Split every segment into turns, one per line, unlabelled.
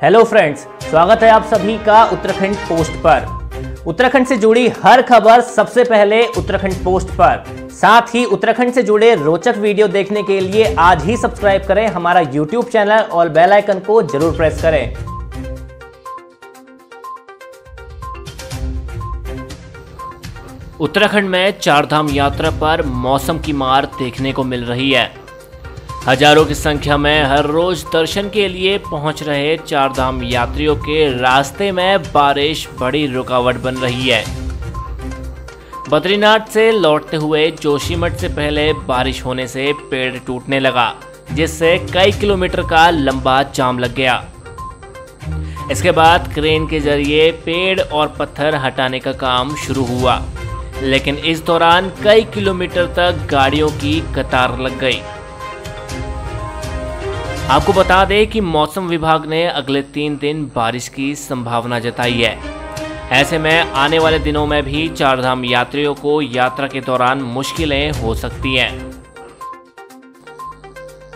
Hello friends स्वागत है आप सभी का उत्तराखंड पोस्ट पर। उत्तराखंड से जुड़ी हर खबर सबसे पहले उत्तराखंड पोस्ट पर। साथ ही उत्तराखंड से जुड़े रोचक वीडियो देखने के लिए आज ही सब्सक्राइब करें हमारा यूट्यूब चैनल और बेल आइकन को ज़रूर प्रेस करें। उत्तराखंड में चारधाम यात्रा पर मौसम की मार देखने को मिल रही है। हज़ारों की संख्या में हर रोज दर्शन के लिए पहुँच रहे चारधाम यात्रियों के रास्ते में बारिश बड़ी रुकावट बन रही है। बद्रीनाथ से लौटते हुए जोशीमठ से पहले बारिश होने से पेड़ टूटने लगा, जिससे कई किलोमीटर का लंबा जाम लग गया। इसके बाद क्रेन के ज़रिए पेड़ और पत्थर हटाने का काम शुरू हुआ, लेकिन इस दौरान कई किलोमीटर तक गाड़ियों की कतार लग गई। आपको बता दें कि मौसम विभाग ने अगले तीन दिन बारिश की संभावना जताई है। ऐसे में आने वाले दिनों में भी चारधाम यात्रियों को यात्रा के दौरान मुश्किलें हो सकती हैं।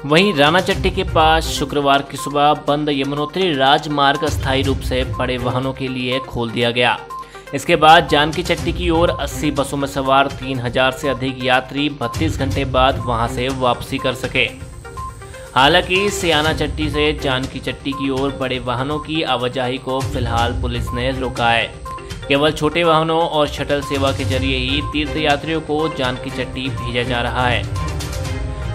वहीं राना चट्टी के पास शुक्रवार की सुबह बंद यमुनोत्री राजमार्ग अस्थायी रूप से बड़े वाहनों के लिए खोल दिया गया। इसके बाद जानकी चट्टी की ओर 80 बसों में सवार 3000 से अधिक यात्री 32 घंटे बाद वहाँ से वापसी कर सके। हालाँकि सियाना चट्टी से चाँद जानकी चट्टी की ओर बड़े वाहनों की आवाजाही को फ़िलहाल पुलिस ने रोका है। केवल छोटे वाहनों और शटल सेवा के ज़रिए ही तीर्थ यात्रियों को जानकी चट्टी भेजा जा रहा है।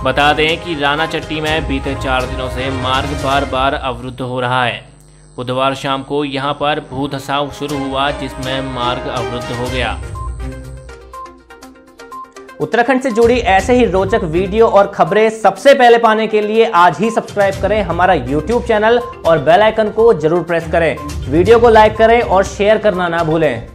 बता दें कि राना चट्टी में बीते चार दिनों से मार्ग बार बार अवरुद्ध हो रहा है। बुधवार शाम को यहाँ पर भू धसाव शुरू हुआ, जिसमें मार्ग अवरुद्ध हो गया। उत्तराखंड से जुड़ी ऐसे ही रोचक वीडियो और खबरें सबसे पहले पाने के लिए आज ही सब्सक्राइब करें हमारा यूट्यूब चैनल और बेल आइकन को ज़रूर प्रेस करें। वीडियो को लाइक करें और शेयर करना ना भूलें।